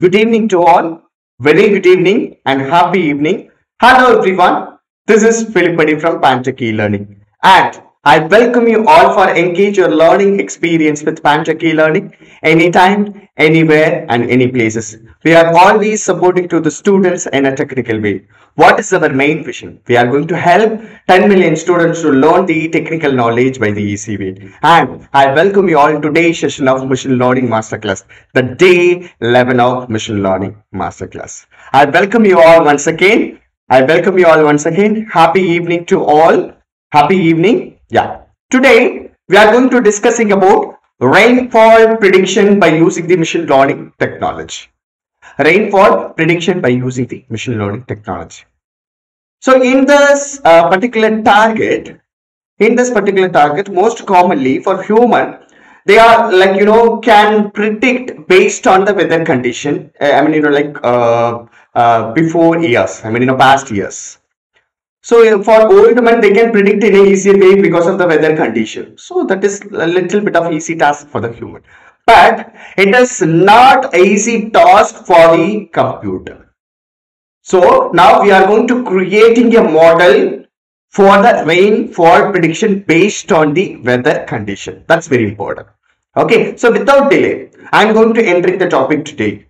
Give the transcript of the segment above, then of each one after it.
Good evening to all. Very good evening and happy evening. Hello everyone. This is Philip Philippadi from Pantech Learning and I welcome you all for engage your learning experience with Pantech Learning anytime, anywhere and any places. We are always supporting to the students in a technical way. What is our main vision? We are going to help 10 million students to learn the technical knowledge by the way. And I welcome you all in today's session of Machine Learning Masterclass, the day 11 of Machine Learning Masterclass. I welcome you all once again. I welcome you all once again. Happy evening to all. Happy evening. Yeah. Today we are going to discussing about rainfall prediction by using the machine learning technology. Rainfall prediction by using the machine learning technology. So in this uh, particular target, in this particular target, most commonly for human, they are like you know can predict based on the weather condition. Uh, I mean you know like uh, uh, before years. I mean you know past years. So for old men, they can predict in a easier way because of the weather condition. So that is a little bit of easy task for the human. But it is not easy task for the computer. So now we are going to creating a model for the rainfall prediction based on the weather condition. That's very important. Okay, so without delay, I'm going to enter the topic today.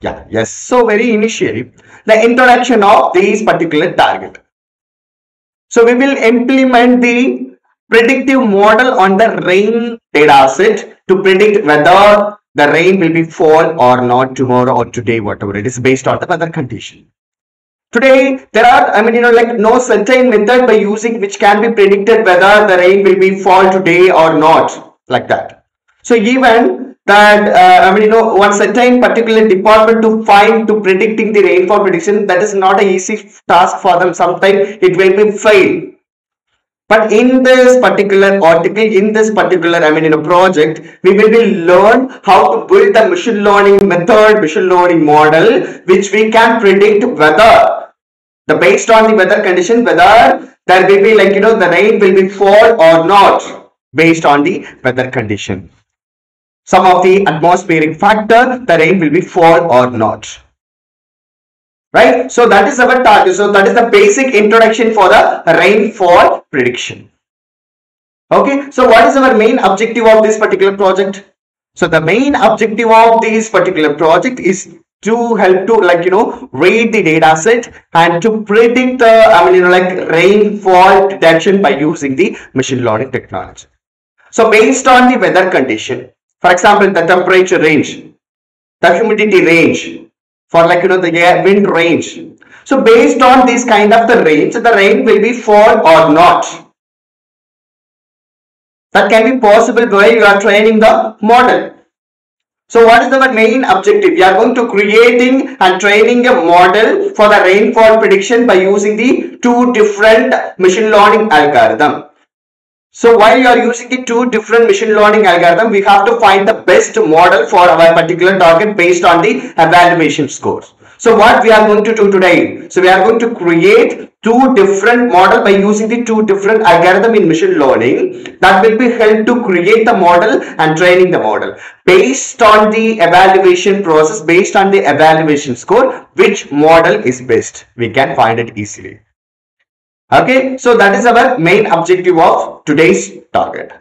Yeah, yes. So very initially, the introduction of this particular target. So we will implement the predictive model on the rain data set to predict whether the rain will be fall or not tomorrow or today, whatever it is based on the weather condition. Today, there are, I mean, you know, like no certain method by using which can be predicted whether the rain will be fall today or not, like that. So even that, uh, I mean, you know, one certain particular department to find to predicting the rainfall prediction, that is not an easy task for them. Sometimes it will be fail. But in this particular article, in this particular, I mean, in a project, we will be learn how to build the machine learning method, machine learning model, which we can predict whether the based on the weather condition, whether there will be like, you know, the rain will be fall or not based on the weather condition some of the atmospheric factor, the rain will be fall or not. Right? So that is our target. So that is the basic introduction for the rainfall prediction. Okay. So what is our main objective of this particular project? So the main objective of this particular project is to help to like you know read the data set and to predict the I mean you know like rainfall detection by using the machine learning technology. So based on the weather condition, for example, the temperature range, the humidity range, for like, you know, the wind range. So based on this kind of the range, the rain will be fall or not. That can be possible while you are training the model. So what is our main objective? We are going to creating and training a model for the rainfall prediction by using the two different machine learning algorithm. So while you are using the two different machine learning algorithm, we have to find the best model for our particular target based on the evaluation scores. So what we are going to do today? So we are going to create two different model by using the two different algorithm in machine learning that will be helped to create the model and training the model based on the evaluation process based on the evaluation score which model is best we can find it easily okay so that is our main objective of today's target.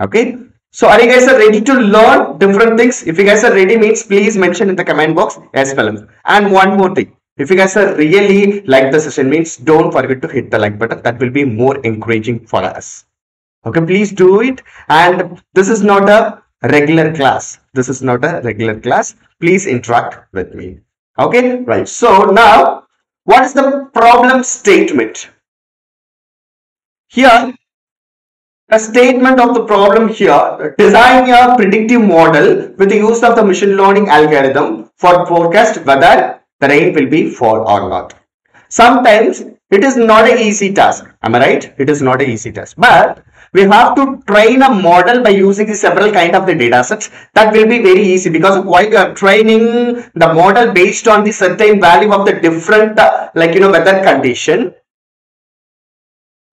Okay so are you guys are ready to learn different things? If you guys are ready means please mention in the comment box as well. And one more thing if you guys are really like the session means don't forget to hit the like button. That will be more encouraging for us. Okay please do it. And this is not a regular class. This is not a regular class. Please interact with me. Okay right. So now what is the problem statement? Here, a statement of the problem here, design a predictive model with the use of the machine learning algorithm for forecast whether the rain will be fall or not. Sometimes it is not an easy task. Am I right? It is not an easy task. But we have to train a model by using the several kind of the data sets that will be very easy because while you are training the model based on the certain value of the different uh, like you know weather condition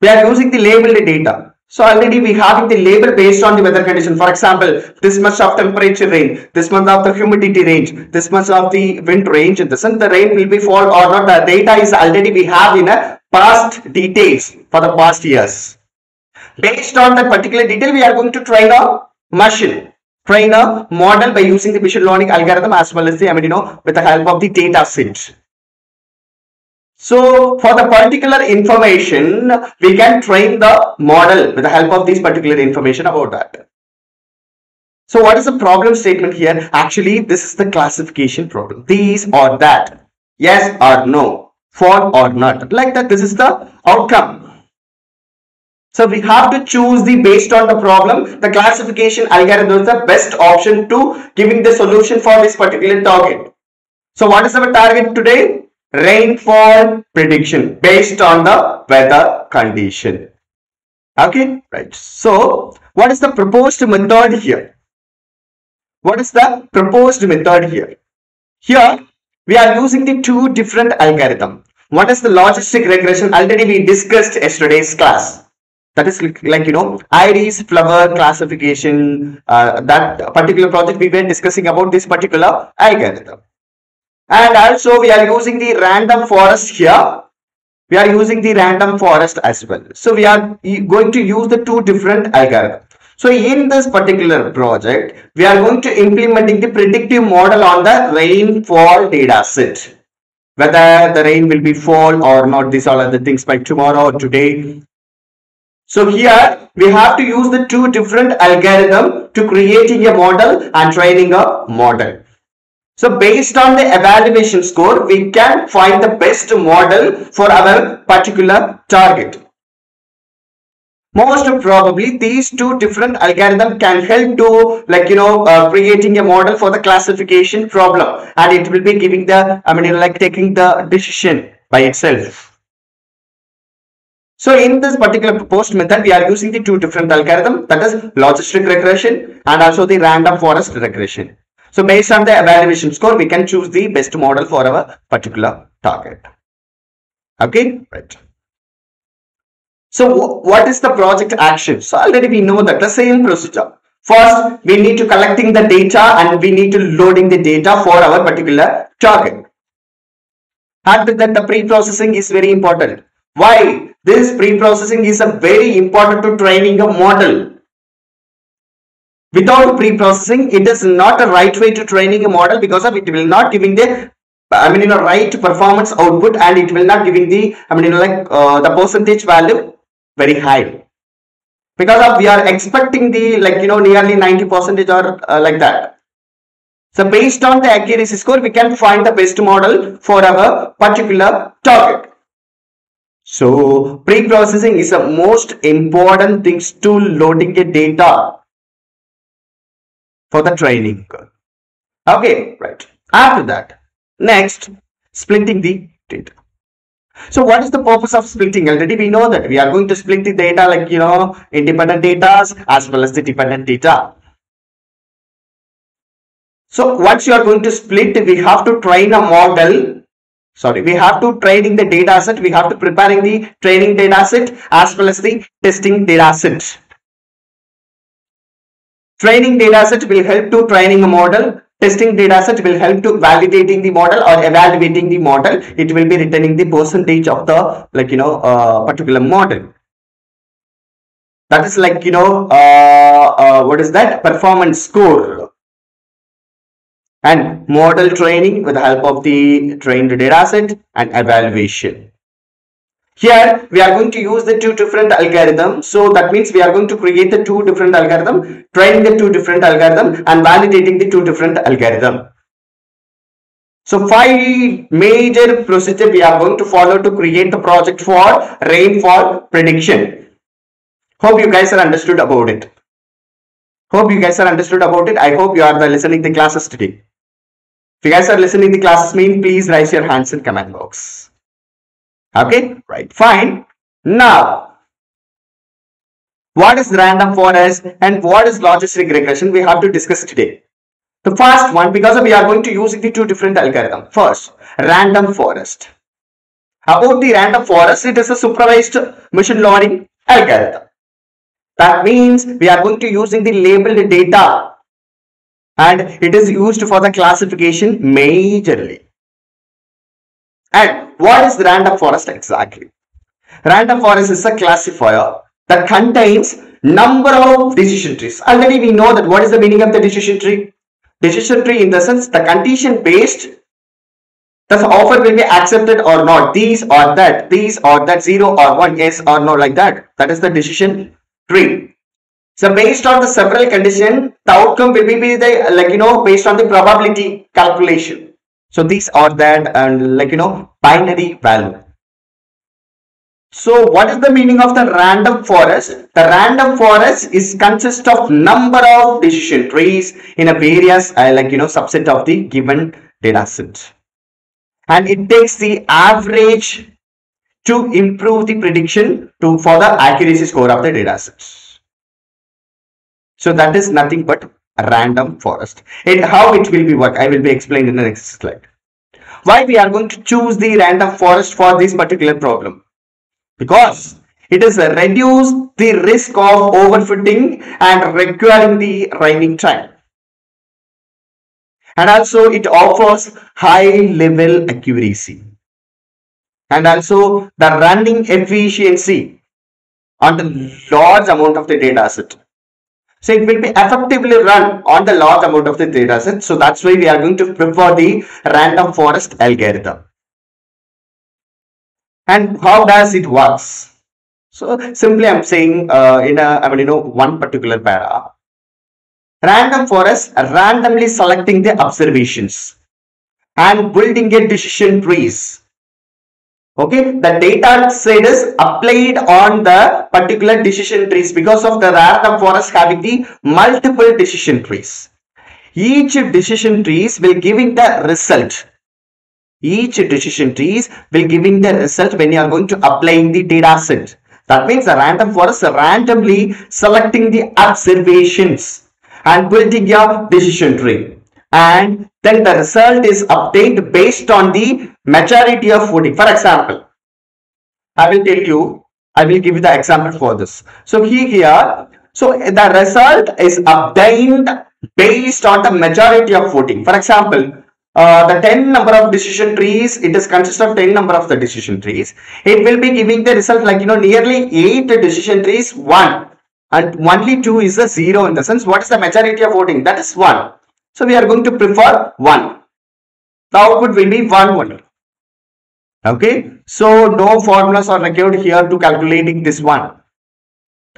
we are using the labeled data So already we having the label based on the weather condition. For example, this much of temperature range, this much of the humidity range, this much of the wind range, this and the rain will be fall or not. The data is already we have in a past details for the past years. Based on that particular detail, we are going to train a machine, train a model by using the machine learning algorithm as well as the, I mean, you know, with the help of the data set. So for the particular information, we can train the model with the help of this particular information about that. So what is the problem statement here? Actually, this is the classification problem. These or that. Yes or no. For or not. Like that, this is the outcome. So we have to choose the based on the problem. The classification algorithm is the best option to giving the solution for this particular target. So what is our target today? rainfall prediction based on the weather condition. Okay, right. So, what is the proposed method here? What is the proposed method here? Here, we are using the two different algorithm. What is the logistic regression? Already we discussed yesterday's class. That is like, you know, iris flower classification. Uh, that particular project we were discussing about this particular algorithm. And also we are using the random forest here. We are using the random forest as well. So we are going to use the two different algorithms. So in this particular project we are going to implementing the predictive model on the rainfall data set. Whether the rain will be fall or not these are the things by tomorrow or today so here we have to use the two different algorithm to creating a model and training a model so based on the evaluation score, we can find the best model for our particular target. Most probably these two different algorithm can help to like you know uh, creating a model for the classification problem and it will be giving the I mean like taking the decision by itself. So in this particular proposed method, we are using the two different algorithms that is logistic regression and also the random forest regression. So based on the evaluation score, we can choose the best model for our particular target. Okay, right. So what is the project action? So already we know that the same procedure. First, we need to collecting the data and we need to loading the data for our particular target. After that, the pre-processing is very important. Why? This pre-processing is a very important to training a model. Without pre-processing it is not a right way to training a model because of it will not giving the I mean you know right performance output and it will not giving the I mean you know like uh, the percentage value very high. Because of we are expecting the like you know nearly 90 percentage or uh, like that. So based on the accuracy score we can find the best model for our particular target so pre-processing is the most important things to loading the data for the training. Okay, right. After that, next, splitting the data. So what is the purpose of splitting? Already we know that we are going to split the data like, you know, independent data as well as the dependent data. So once you are going to split, we have to train a model. Sorry, we have to training the data set. We have to preparing the training data set as well as the testing data set. Training data set will help to training a model. Testing data set will help to validating the model or evaluating the model. It will be returning the percentage of the like you know uh, particular model. That is like you know uh, uh, what is that performance score and model training with the help of the trained dataset and evaluation. Here we are going to use the two different algorithms. So that means we are going to create the two different algorithm, training the two different algorithm and validating the two different algorithm. So five major procedure we are going to follow to create the project for rainfall prediction. Hope you guys are understood about it. Hope you guys are understood about it. I hope you are listening the classes today. If you guys are listening the classes mean please raise your hands in comment box. Okay, right, fine. Now, what is random forest and what is logistic regression? We have to discuss today. The first one, because we are going to use the two different algorithms. First, random forest. About the random forest, it is a supervised machine learning algorithm. That means we are going to using the labeled data and it is used for the classification majorly. And what is random forest exactly? Random forest is a classifier that contains number of decision trees. Already we know that what is the meaning of the decision tree? Decision tree in the sense the condition based the offer will be accepted or not. These or that, these or that, 0 or 1, yes or no like that. That is the decision tree. So based on the several condition, the outcome will be the like you know based on the probability calculation. So these are that and like you know binary value. So what is the meaning of the random forest? The random forest is consist of number of decision trees in a various uh, like you know subset of the given data set. And it takes the average to improve the prediction to for the accuracy score of the data sets. So that is nothing but random forest. And how it will be work, I will be explained in the next slide. Why we are going to choose the random forest for this particular problem? because it is reduce the risk of overfitting and requiring the running time. And also it offers high level accuracy and also the running efficiency on the large amount of the data set. So it will be effectively run on the large amount of the data set. So that's why we are going to prefer the random forest algorithm. And how does it works? So simply I'm saying uh, in a, I mean, you know, one particular para, random forest randomly selecting the observations and building a decision trees. Okay, the data set is applied on the particular decision trees because of the random forest having the multiple decision trees. Each decision trees will giving the result each decision trees will giving the result when you are going to applying the data set. That means the random forest randomly selecting the observations and building your decision tree. And then the result is obtained based on the majority of voting. For example, I will tell you, I will give you the example for this. So here, here so the result is obtained based on the majority of voting. For example, uh, the 10 number of decision trees it is consist of 10 number of the decision trees it will be giving the result like you know nearly 8 decision trees 1 and only 2 is a 0 in the sense what is the majority of voting that is 1 so we are going to prefer 1 the output will be 1 only okay so no formulas are required here to calculating this one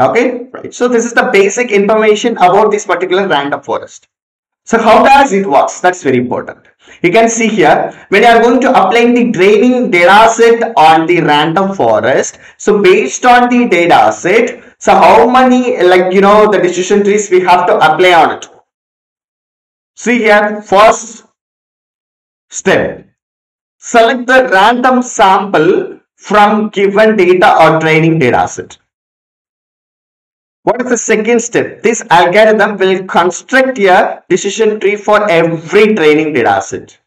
okay right so this is the basic information about this particular random forest so how does it works? That's very important. You can see here, when you are going to apply the training data set on the random forest. So based on the data set, so how many like, you know, the decision trees we have to apply on it. See here, first step. Select the random sample from given data or training data set. What is the second step? This algorithm will construct a decision tree for every training data set.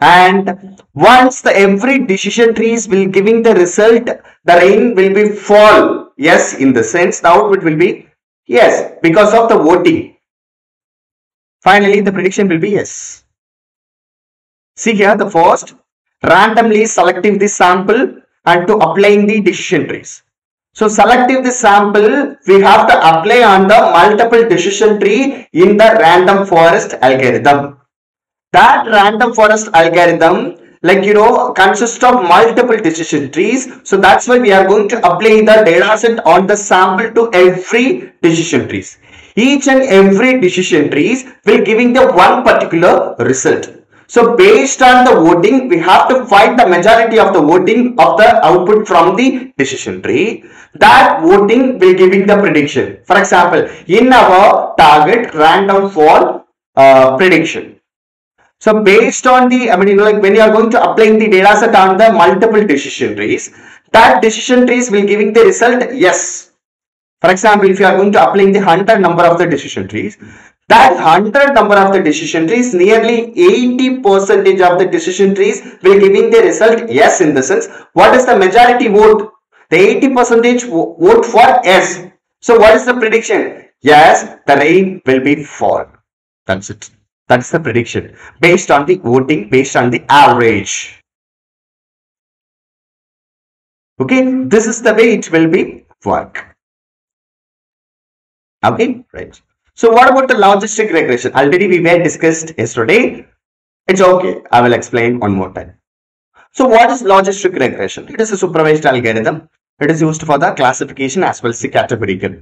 And once the every decision trees will giving the result, the rain will be fall. Yes, in the sense the output will be yes because of the voting. Finally, the prediction will be yes. See here the first randomly selecting the sample and to applying the decision trees. So selecting the sample, we have to apply on the multiple decision tree in the random forest algorithm. That random forest algorithm like you know consists of multiple decision trees. So that's why we are going to apply the data set on the sample to every decision trees. Each and every decision trees will giving the one particular result. So based on the voting, we have to find the majority of the voting of the output from the decision tree. That voting will giving the prediction. For example, in our target random fall uh, prediction. So based on the, I mean, you know, like when you are going to applying the data set on the multiple decision trees, that decision trees will giving the result yes. For example, if you are going to applying the 100 number of the decision trees, that 100 number of the decision trees, nearly 80 percentage of the decision trees will giving the result yes in the sense. What is the majority vote? The 80 percentage vote for yes. So what is the prediction? Yes, the rain will be fall. That's it. That's the prediction based on the voting, based on the average. Okay, this is the way it will be work. Okay, right. So what about the logistic regression? Already we were discussed yesterday. It's okay. I will explain one more time. So what is logistic regression? It is a supervised algorithm. It is used for the classification as well as the categorical.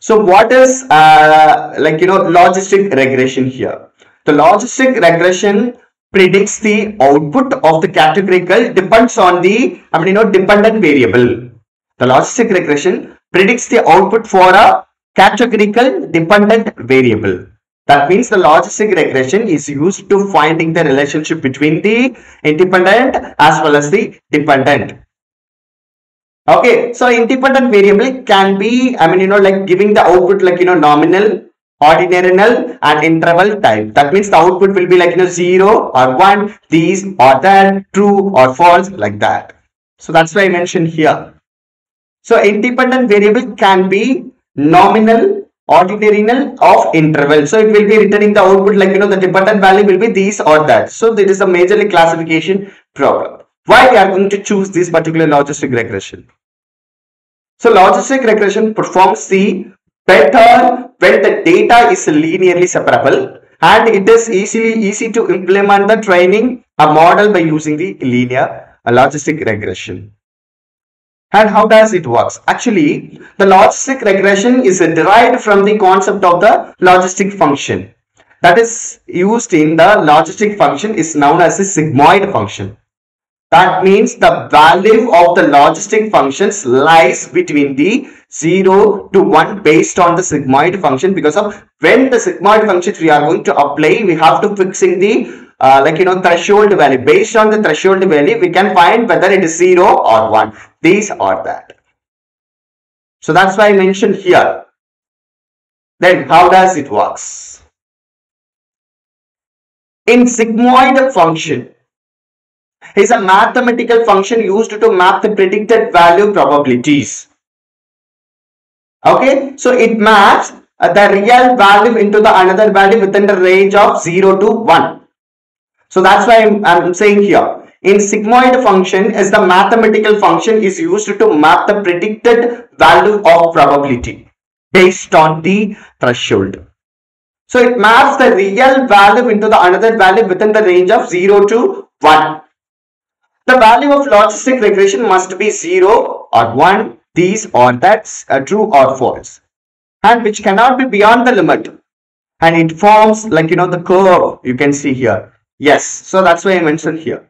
So what is uh, like, you know, logistic regression here? The logistic regression predicts the output of the categorical depends on the, I mean, you know, dependent variable. The logistic regression predicts the output for a categorical dependent variable. That means the logistic regression is used to finding the relationship between the independent as well as the dependent. Okay, so independent variable can be, I mean, you know, like giving the output like, you know, nominal, ordinal and interval type. That means the output will be like, you know, 0 or 1, these or that, true or false, like that. So that's why I mentioned here. So independent variable can be nominal, ordinal of interval. So it will be returning the output like, you know, the dependent value will be these or that. So this is a majorly classification problem. Why we are going to choose this particular logistic regression? So logistic regression performs the better when the data is linearly separable and it is easily easy to implement the training a model by using the linear a logistic regression. And how does it works? Actually, the logistic regression is derived from the concept of the logistic function. That is used in the logistic function is known as a sigmoid function. That means the value of the logistic functions lies between the 0 to 1 based on the sigmoid function because of when the sigmoid functions we are going to apply, we have to fix in the uh, like you know threshold value. Based on the threshold value, we can find whether it is 0 or 1. These or that. So that's why I mentioned here. Then how does it works? In sigmoid function, is a mathematical function used to map the predicted value probabilities. Okay, so it maps uh, the real value into the another value within the range of 0 to 1. So that's why I'm, I'm saying here. In sigmoid function is the mathematical function is used to map the predicted value of probability based on the threshold. So it maps the real value into the another value within the range of 0 to 1. The value of logistic regression must be 0 or 1, these or that's uh, true or false and which cannot be beyond the limit and it forms like you know the curve you can see here. Yes, so that's why I mentioned here.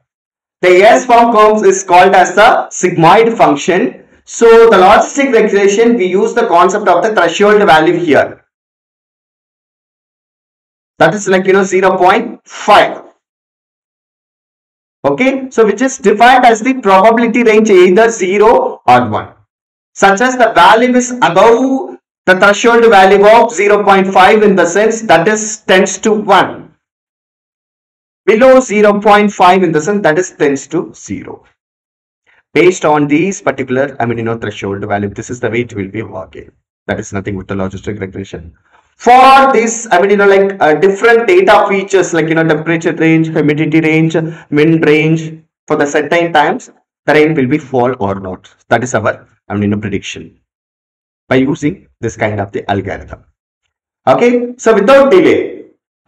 The S form curves is called as the sigmoid function. So the logistic regression we use the concept of the threshold value here. That is like you know 0 0.5 okay so which is defined as the probability range either 0 or 1 such as the value is above the threshold value of 0.5 in the sense that is tends to 1 below 0.5 in the sense that is tends to 0 based on these particular know threshold value this is the way it will be working. That is nothing but the logistic regression. For this i mean you know like uh, different data features like you know temperature range humidity range wind range for the certain times the rain will be fall or not. That is our i mean you know prediction by using this kind of the algorithm. Okay so without delay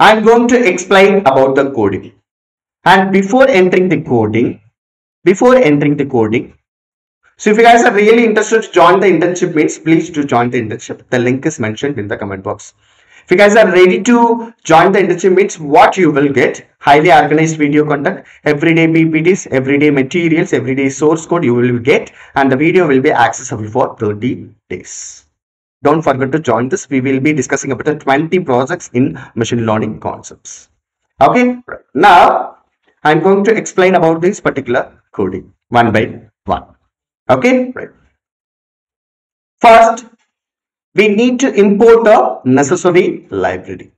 i'm going to explain about the coding and before entering the coding before entering the coding so if you guys are really interested to join the internship means please do join the internship. The link is mentioned in the comment box. If you guys are ready to join the internship means what you will get highly organized video content, everyday PPTs, everyday materials, everyday source code you will get and the video will be accessible for 30 days. Don't forget to join this. We will be discussing about 20 projects in machine learning concepts. Okay, now I'm going to explain about this particular coding one by one. Okay? Right. First we need to import the necessary library.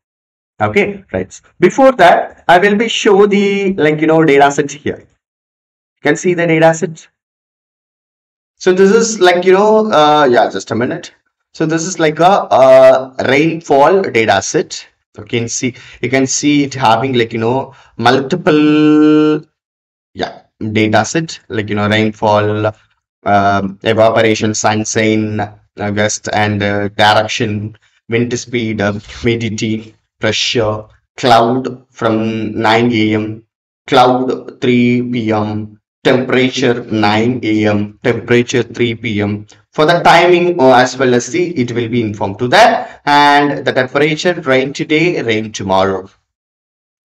Okay? Right. Before that i will be show the like you know data set here. You can see the data set so this is like you know uh, yeah just a minute So this is like a, rainfall data set. You can see you can see it having like you know multiple yeah data set like you know rainfall, um, evaporation, sunshine, gust and uh, direction, wind speed, uh, humidity, pressure, cloud from 9 a.m., cloud 3 p.m., temperature 9 a.m., temperature 3 p.m. For the timing uh, as well as the, it will be informed to that. And the temperature, rain today, rain tomorrow,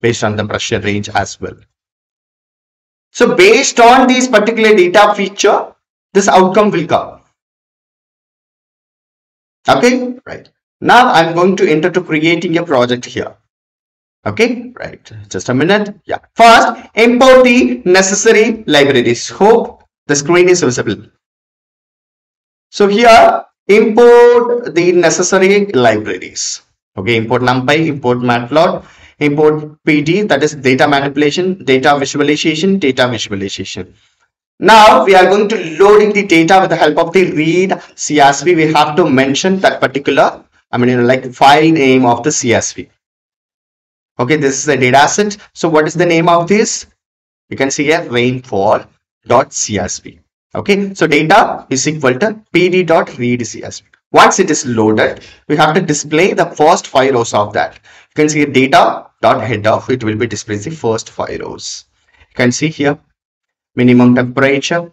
based on the pressure range as well. So based on this particular data feature, this outcome will come. Okay, right. Now I'm going to enter to creating a project here. Okay, right. Just a minute. Yeah. First, import the necessary libraries. Hope the screen is visible. So here, import the necessary libraries. Okay, import NumPy, import Matplotlib, import PD, that is data manipulation, data visualization, data visualization. Now we are going to loading the data with the help of the read CSV. We have to mention that particular, I mean, you know, like file name of the CSV okay this is the data set so what is the name of this? You can see here rainfall.csv okay so data is equal to pd.readcsv once it is loaded we have to display the first five rows of that. You can see data dot it will be displaying the first five rows. You can see here minimum temperature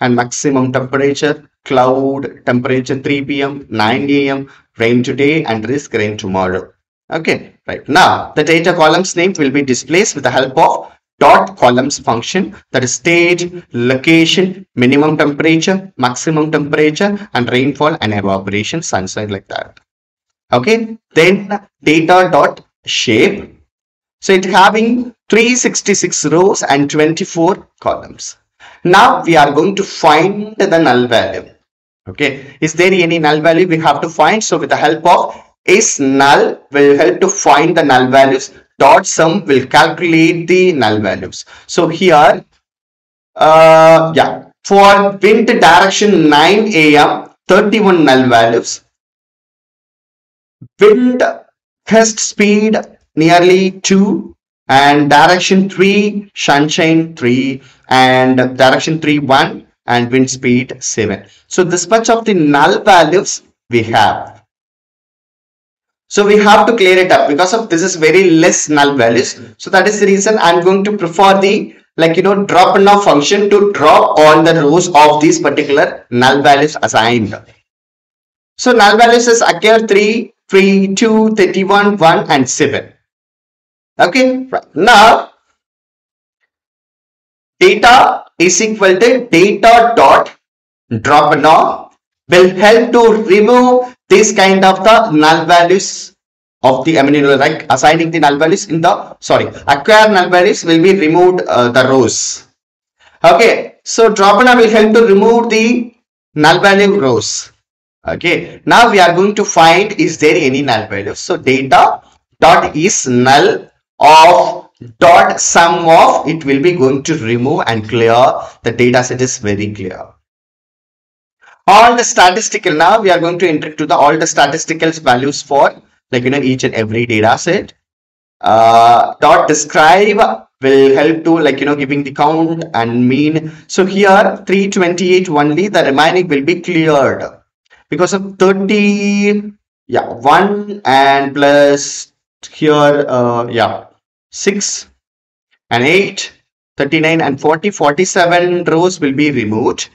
and maximum temperature cloud temperature 3 p.m 9 a.m rain today and risk rain tomorrow Okay, right. Now, the data columns name will be displaced with the help of dot columns function that is stage, location, minimum temperature, maximum temperature and rainfall and evaporation, sunshine like that. Okay, then data dot shape. So it having 366 rows and 24 columns. Now we are going to find the null value. Okay, is there any null value we have to find? So with the help of is null will help to find the null values. Dot sum will calculate the null values. So here uh yeah for wind direction 9 am 31 null values. Wind gust speed nearly 2 and direction 3 sunshine 3 and direction 3 1 and wind speed 7 so this much of the null values we have so we have to clear it up because of this is very less null values. So that is the reason I'm going to prefer the like you know dropna function to drop all the rows of these particular null values assigned. So null values is occur 3, 3, 2, 31, 1 and 7. Okay, right. Now data is equal to data dot dropna will help to remove this kind of the null values of the I mean like assigning the null values in the sorry acquire null values will be removed uh, the rows. Okay so dropna will help to remove the null value rows. Okay now we are going to find is there any null value? So data dot is null of dot sum of it will be going to remove and clear. The data set is very clear all the statistical now we are going to enter to the all the statistical values for like you know each and every data set. Uh, dot describe will help to like you know giving the count and mean. So here 328 only the remaining will be cleared. Because of 30 yeah 1 and plus here uh, yeah 6 and 8 39 and 40 47 rows will be removed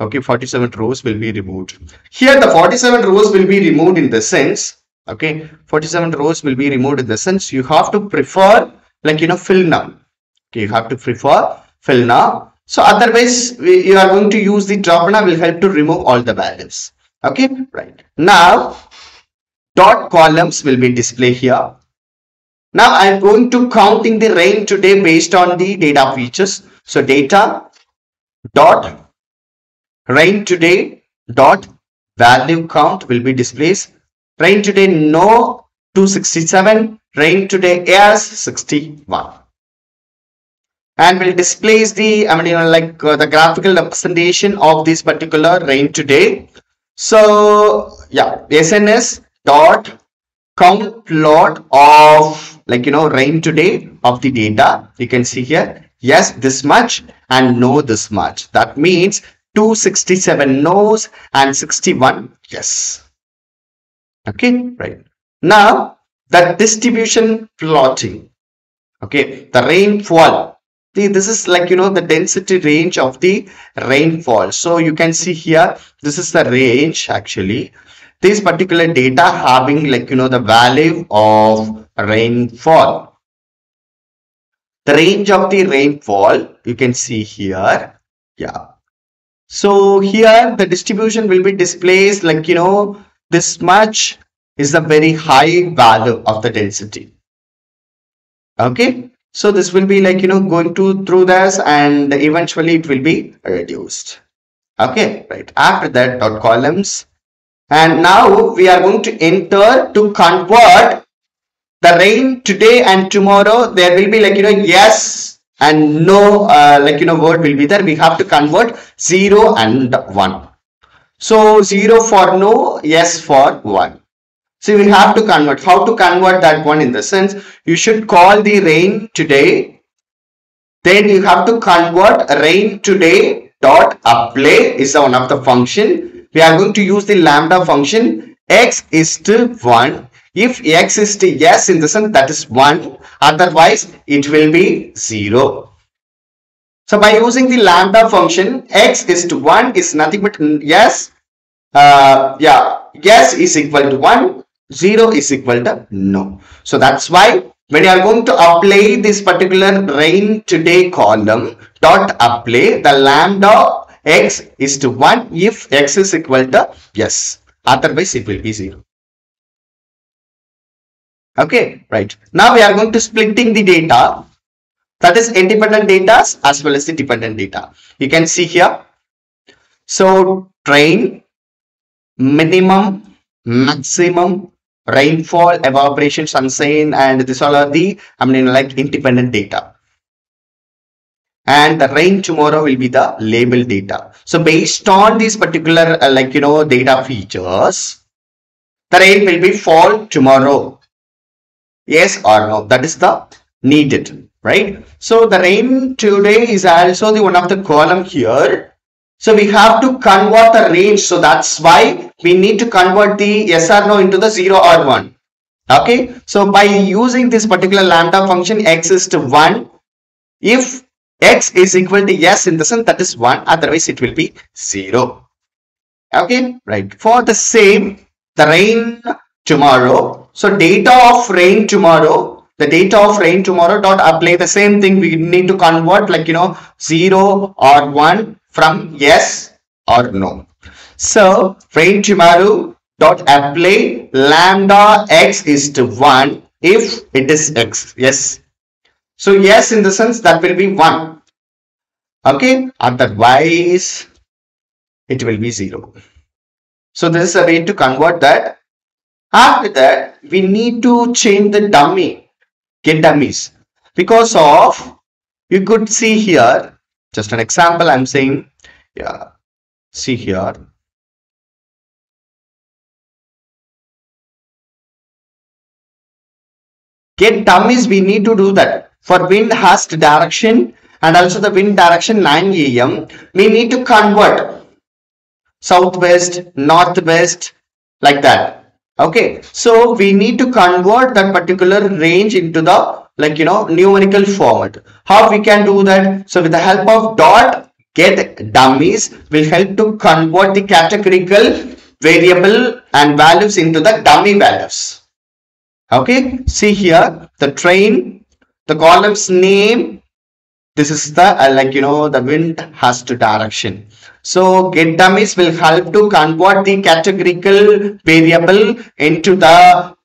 okay 47 rows will be removed. Here the 47 rows will be removed in the sense okay 47 rows will be removed in the sense you have to prefer like you know fillna. Okay you have to prefer fillna. So otherwise we, you are going to use the dropna will help to remove all the values okay right. Now dot columns will be displayed here. Now i'm going to counting the rain today based on the data features. So data dot rain today dot value count will be displayed rain today no 267 rain today yes 61 and will displays the i mean you know like uh, the graphical representation of this particular rain today so yeah, SNS dot count plot of like, you know, rain today of the data. You can see here, yes, this much and no, this much. That means 267 no's and 61 yes. Okay, right. Now, the distribution plotting. Okay, the rainfall. See, this is like, you know, the density range of the rainfall. So you can see here, this is the range actually. This particular data having like, you know, the value of rainfall. The range of the rainfall, you can see here. Yeah. So here the distribution will be displaced like, you know, this much is the very high value of the density. Okay. So this will be like, you know, going to through this and eventually it will be reduced. Okay. Right. After that dot columns. And now we are going to enter to convert the rain today and tomorrow. There will be like, you know, yes and no, uh, like, you know, word will be there. We have to convert 0 and 1. So 0 for no, yes for 1. So we have to convert. How to convert that one in the sense you should call the rain today. Then you have to convert rain today dot apply is one of the function. We are going to use the lambda function x is to 1. If x is to yes in the sense that is 1. Otherwise it will be 0. So by using the lambda function x is to 1 is nothing but yes. Uh, yeah yes is equal to 1 0 is equal to no. So that's why when you are going to apply this particular rain today column dot apply the lambda x is to 1 if x is equal to yes otherwise it will be 0 okay right now we are going to splitting the data that is independent data as well as the dependent data you can see here so train minimum maximum rainfall, evaporation, sunshine, and this all are the, I mean, like independent data. And the rain tomorrow will be the label data. So based on these particular, uh, like, you know, data features, the rain will be fall tomorrow. Yes or no? That is the needed, right? So the rain today is also the one of the column here so we have to convert the range. So that's why we need to convert the yes or no into the 0 or 1. Okay. So by using this particular lambda function x is to 1. If x is equal to yes in the sense that is 1. Otherwise it will be 0. Okay. Right. For the same the rain tomorrow. So data of rain tomorrow the data of rain tomorrow dot apply the same thing we need to convert like you know 0 or 1 from yes or no. So rain tomorrow dot apply lambda x is to 1 if it is x. Yes. So yes in the sense that will be 1. Okay. Otherwise it will be 0. So this is a way to convert that. After that we need to change the dummy. Get dummies. Because of you could see here just an example i'm saying yeah see here get dummies we need to do that for wind has direction and also the wind direction 9 am we need to convert southwest northwest like that okay so we need to convert that particular range into the like you know numerical format. How we can do that? So with the help of dot get dummies will help to convert the categorical variable and values into the dummy values. Okay see here the train the columns name this is the uh, like you know the wind has to direction so get dummies will help to convert the categorical variable into the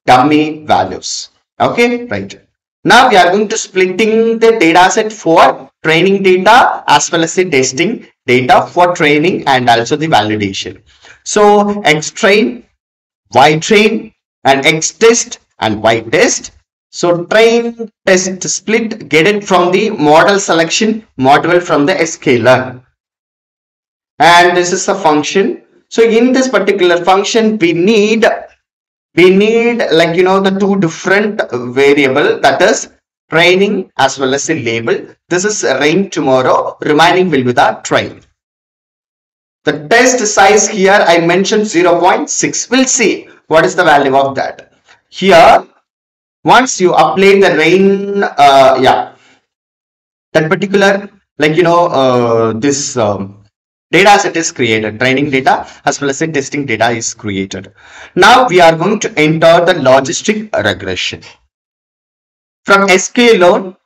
dummy values okay right now we are going to splitting the data set for training data as well as the testing data for training and also the validation. So X train, Y train and X test and Y test. So train test split get it from the model selection module from the sklearn. And this is the function. So in this particular function, we need we need like you know the two different variable that is training as well as the label. This is rain tomorrow. Remaining will be the train. The test size here I mentioned 0.6. We'll see what is the value of that. Here, once you apply the rain, uh, yeah, that particular like you know uh, this um, data set is created. Training data as well as the testing data is created. Now we are going to enter the logistic regression. From sklearn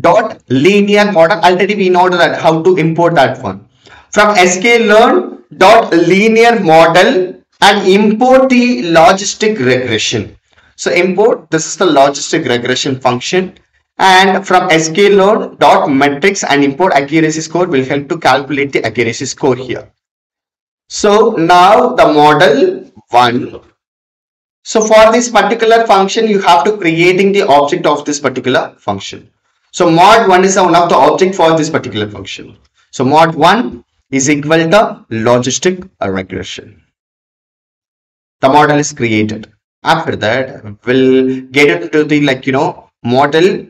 dot linear model already we know that how to import that one. From sklearn dot linear model and import the logistic regression. So import this is the logistic regression function and from sklearn dot metrics and import accuracy score will help to calculate the accuracy score here. So now the model one. So for this particular function you have to creating the object of this particular function. So mod 1 is one of the object for this particular function. So mod 1 is equal to logistic regression. The model is created. After that we'll get into the like you know model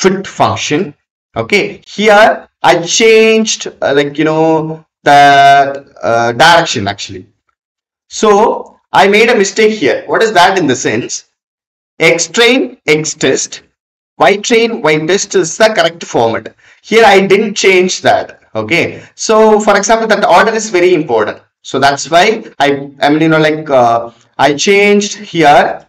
fit function okay here i changed uh, like you know the uh, direction actually. So i made a mistake here. What is that in the sense? X train x test. Y train y test is the correct format. Here i didn't change that okay? So for example that order is very important. So that's why i i mean you know like uh, i changed here.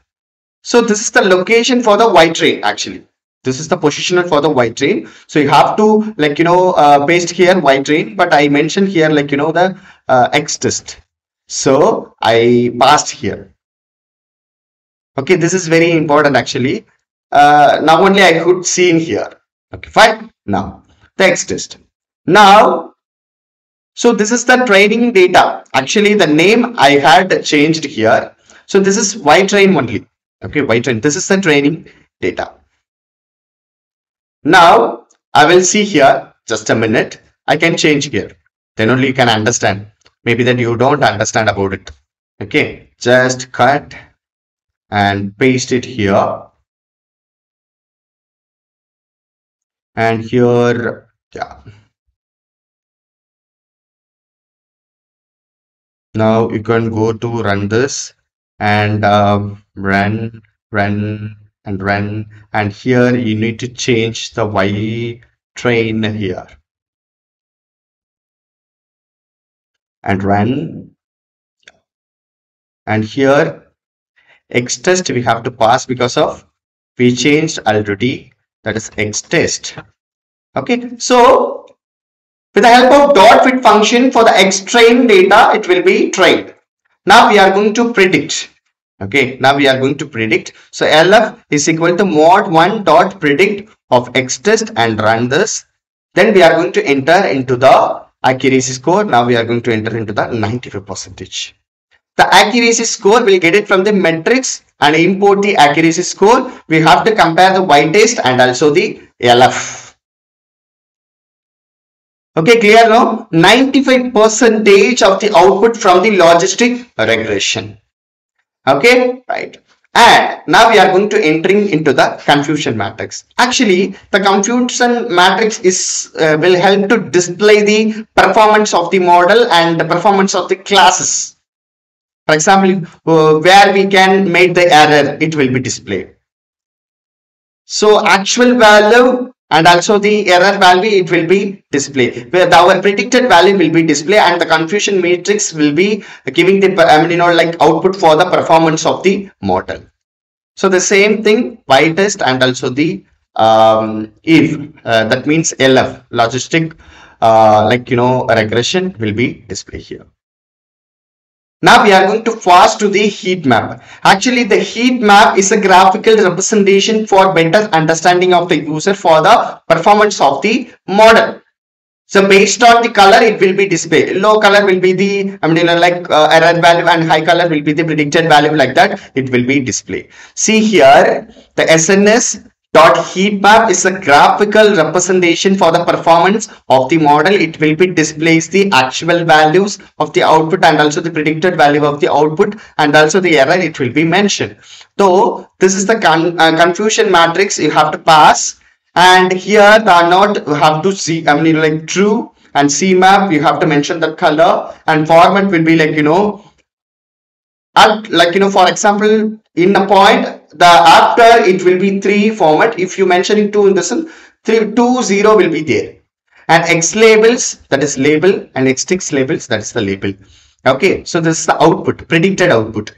So this is the location for the y train actually this is the positioner for the y train. So you have to like you know uh, paste here y train but i mentioned here like you know the uh, x test. So i passed here. Okay this is very important actually. Uh, now only i could see in here. Okay fine. Now the x test. Now so this is the training data. Actually the name i had changed here. So this is y train only. Okay y train. This is the training data now, I will see here, just a minute, I can change here. Then only you can understand. Maybe that you don't understand about it. Okay, just cut and paste it here. And here, yeah. Now you can go to run this and um, run, run, and run. And here you need to change the y train here. And run. And here x test we have to pass because of we changed already. That is x test. Okay so with the help of dot fit function for the x train data it will be trained now we are going to predict okay now we are going to predict. So lf is equal to mod 1 dot predict of x test and run this. Then we are going to enter into the accuracy score. Now we are going to enter into the 95 percentage. The accuracy score we'll get it from the metrics and import the accuracy score. We have to compare the y test and also the lf okay clear now? 95 percentage of the output from the logistic regression okay? Right. And now we are going to entering into the confusion matrix. Actually the confusion matrix is uh, will help to display the performance of the model and the performance of the classes. For example uh, where we can make the error it will be displayed. So actual value and also the error value it will be displayed. Where our predicted value will be displayed and the confusion matrix will be giving the I mean you know like output for the performance of the model. So the same thing y test and also the um, if uh, that means lf logistic uh, like you know regression will be displayed here now we are going to fast to the heat map. Actually, the heat map is a graphical representation for better understanding of the user for the performance of the model. So based on the color, it will be displayed. Low color will be the, I mean, like uh, error value and high color will be the predicted value like that. It will be displayed. See here, the SNS dot heat map is a graphical representation for the performance of the model. It will be displays the actual values of the output and also the predicted value of the output and also the error it will be mentioned. So this is the con uh, confusion matrix you have to pass. And here the not have to see i mean like true and cmap you have to mention the color and format will be like you know at like you know for example in a point the after it will be three format. If you mention it two in this one three two zero will be there. And x labels that is label and x labels that is the label. Okay so this is the output predicted output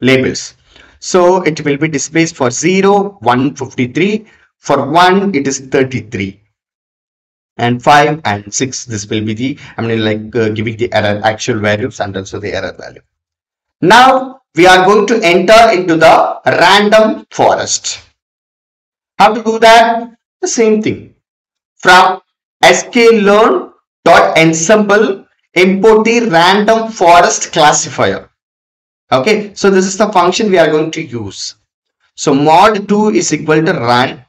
labels. So it will be displayed for 0 153 for 1 it is 33 and 5 and 6 this will be the i mean like uh, giving the error actual values and also the error value. Now we are going to enter into the random forest. How to do that? The same thing. From sklearn.ensemble import the random forest classifier. Okay, so this is the function we are going to use. So mod 2 is equal to run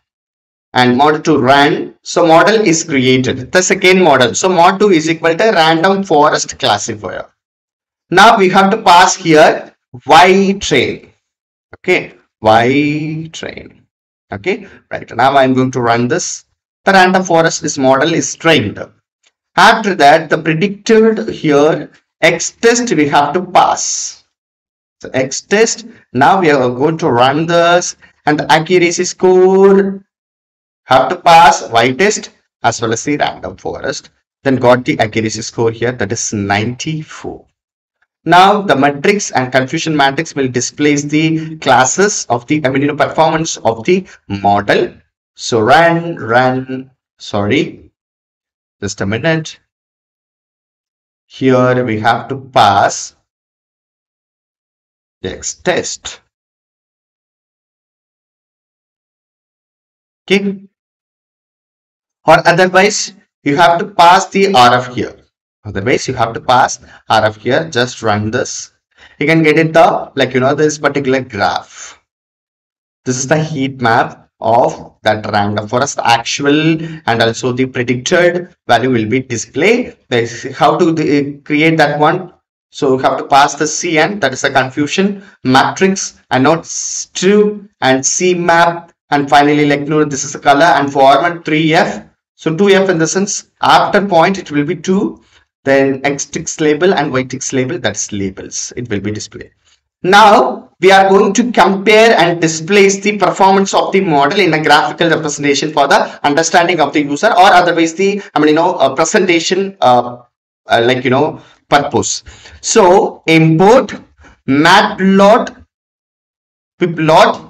and mod 2 run. So model is created. The second model. So mod 2 is equal to random forest classifier. Now we have to pass here y train. Okay, y train. Okay, right. Now I'm going to run this. The random forest this model is trained. After that, the predicted here x test we have to pass. So x test. Now we are going to run this and the accuracy score have to pass y test as well as the random forest. Then got the accuracy score here that is 94. Now the matrix and confusion matrix will displays the classes of the amino performance of the model. So run, run, sorry, just a minute. Here we have to pass X test. Okay. Or otherwise you have to pass the RF here otherwise you have to pass rf here. Just run this. You can get it the like you know this particular graph. This is the heat map of that random forest. Actual and also the predicted value will be displayed. This how to uh, create that one. So you have to pass the cn that is a confusion matrix. And not true and c map. And finally like you know this is the color and format 3f so 2f in the sense after point it will be 2 then X label and Y label, that's labels. It will be displayed. Now we are going to compare and displace the performance of the model in a graphical representation for the understanding of the user or otherwise the I mean you know a presentation uh, uh, like you know purpose. So import matplot plot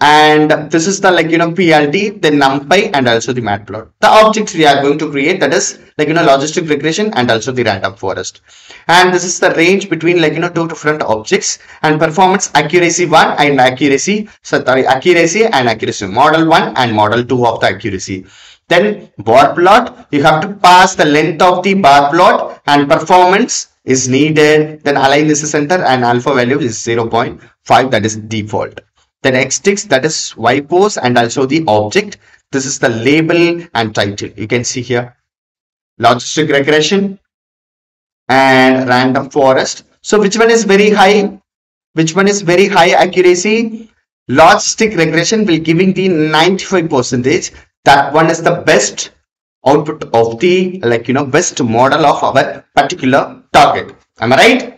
and this is the like you know plt the numpy and also the matplot the objects we are going to create that is like you know logistic regression and also the random forest. And this is the range between like you know two different objects. And performance accuracy one and accuracy sorry accuracy and accuracy model one and model two of the accuracy. Then bar plot you have to pass the length of the bar plot and performance is needed. Then align this center and alpha value is 0.5 that is default then xtick that is y pose and also the object. This is the label and title. You can see here. Logistic regression and random forest. So which one is very high? Which one is very high accuracy? Logistic regression will giving the 95 percentage. That one is the best output of the like you know best model of our particular target. Am i right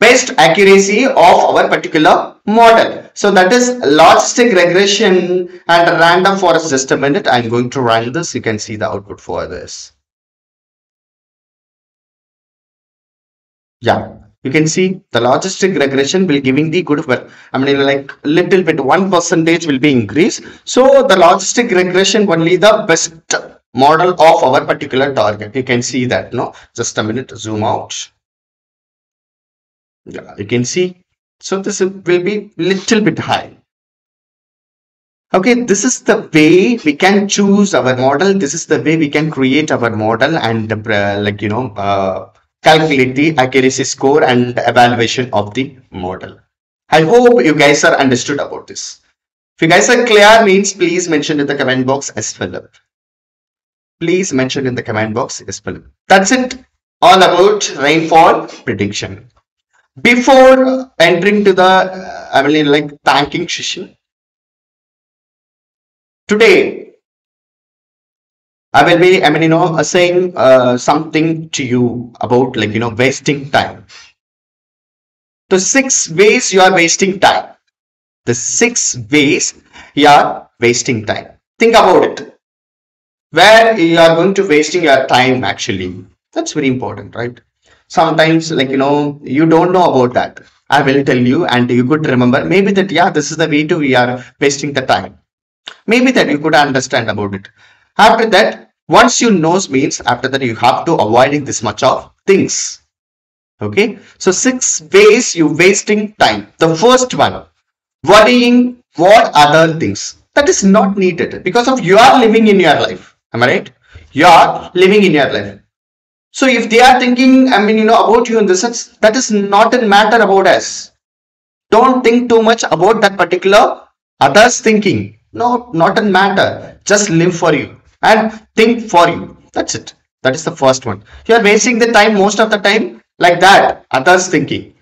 best accuracy of our particular model. So that is logistic regression and random forest. Just a minute, I'm going to run this. You can see the output for this. Yeah, you can see the logistic regression will giving the good, work. I mean like little bit, one percentage will be increased. So the logistic regression only the best model of our particular target. You can see that, no? Just a minute, zoom out yeah, you can see so this will be little bit high okay this is the way we can choose our model this is the way we can create our model and uh, like you know uh, calculate the accuracy score and evaluation of the model i hope you guys are understood about this If you guys are clear means please mention in the comment box as well. Please mention in the comment box as well. That's it all about rainfall prediction. Before entering to the, I mean like thanking session, today I will be, I mean, you know, saying uh, something to you about like, you know, wasting time. The six ways you are wasting time. The six ways you are wasting time. Think about it. Where you are going to wasting your time actually. That's very important, right? Sometimes like, you know, you don't know about that. I will tell you and you could remember maybe that, yeah, this is the way to we are wasting the time. Maybe that you could understand about it. After that, once you know means after that you have to avoiding this much of things. Okay. So six ways you wasting time. The first one, worrying what other things that is not needed because of you are living in your life. Am I right? You are living in your life. So if they are thinking, I mean, you know, about you in the sense, that is not a matter about us. Don't think too much about that particular others thinking. No, not a matter. Just live for you and think for you. That's it. That is the first one. You are wasting the time most of the time like that, others thinking.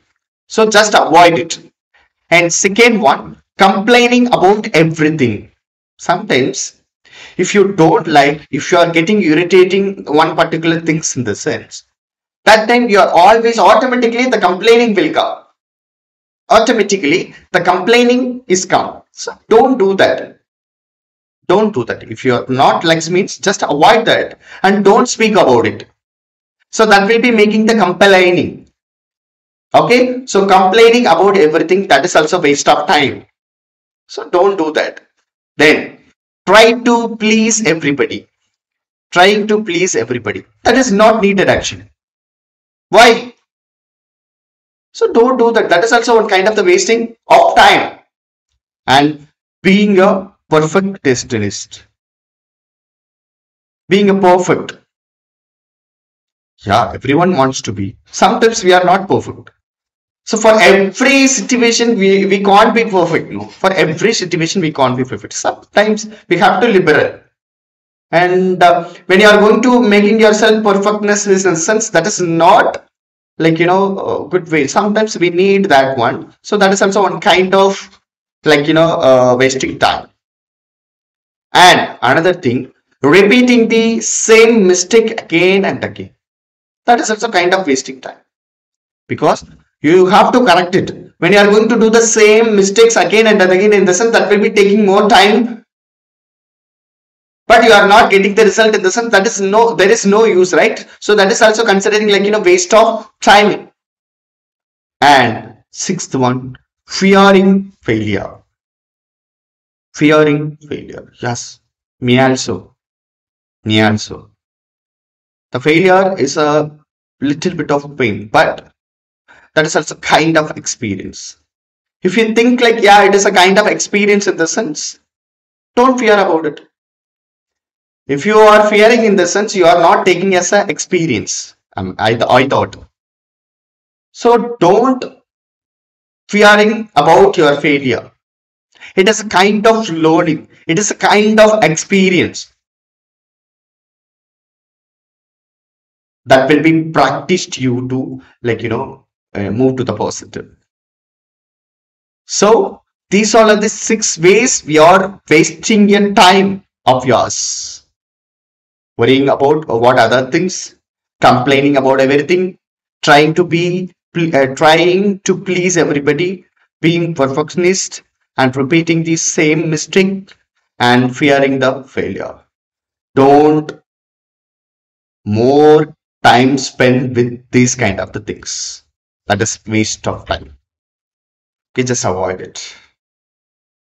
So just avoid it. And second one, complaining about everything. Sometimes if you don't like, if you are getting irritating one particular things in the sense, that time you are always automatically the complaining will come. Automatically the complaining is come. So don't do that. Don't do that. If you are not likes means just avoid that and don't speak about it. So that will be making the complaining. Okay. So complaining about everything that is also waste of time. So don't do that. Then try to please everybody. Trying to please everybody. That is not needed actually. Why? So don't do that. That is also one kind of the wasting of time. And being a perfectionist. Being a perfect. Yeah, everyone wants to be. Sometimes we are not perfect. So for every situation, we, we can't be perfect. No, for every situation, we can't be perfect. Sometimes we have to liberal. And uh, when you are going to making yourself perfectness sense, that is not like, you know, good way. Sometimes we need that one. So that is also one kind of like, you know, uh, wasting time. And another thing, repeating the same mistake again and again. That is also kind of wasting time. Because you have to correct it. When you are going to do the same mistakes again and again in the sense that will be taking more time. But you are not getting the result in the sense that is no, there is no use, right? So that is also considering like, you know, waste of time. And sixth one, fearing failure fearing failure. Yes, me also. Me also. The failure is a little bit of pain, but that is also kind of experience. If you think like, yeah, it is a kind of experience in the sense, don't fear about it. If you are fearing in the sense, you are not taking as an experience. Um, I, I thought. So don't fearing about your failure. It is a kind of learning. It is a kind of experience that will be practiced you to like, you know, uh, move to the positive. So these all are the six ways we are wasting your time of yours. Worrying about what other things, complaining about everything, trying to be, uh, trying to please everybody, being perfectionist, and repeating the same mistake and fearing the failure. Don't more time spent with these kind of the things. That is waste of time. Okay, just avoid it.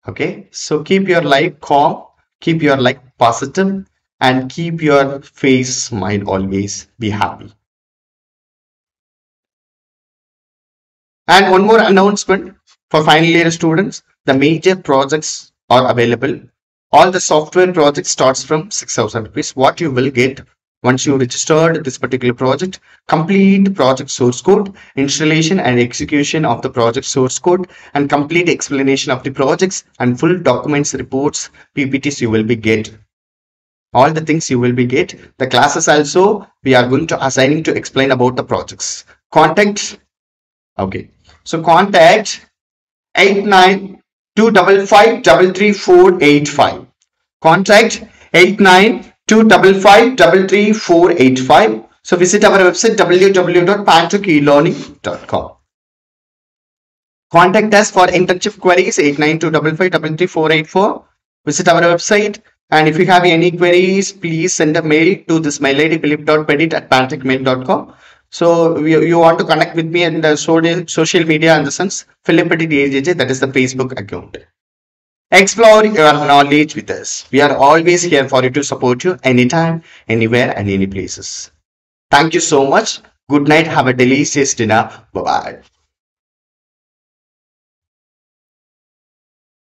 Okay, so keep your life calm, keep your life positive, and keep your face smile always. Be happy. And one more announcement for final year students the major projects are available all the software project starts from 6000 rupees what you will get once you registered this particular project, complete project source code, installation and execution of the project source code, and complete explanation of the projects and full documents, reports, PPTs you will be get. All the things you will be get. The classes also we are going to assigning to explain about the projects. Contact. Okay. So contact 8925533485. Contact 8925533485. So visit our website www.pantechelearning.com. Contact us for internship queries 8925533484. Visit our website and if you have any queries, please send a mail to this mail id philip.pedit at pantechmail.com. So you, you want to connect with me in the uh, social, social media in the sense Philip Pedit AJJ, that is the Facebook account. Explore your knowledge with us. We are always here for you to support you anytime, anywhere, and any places. Thank you so much. Good night. Have a delicious dinner. Bye bye.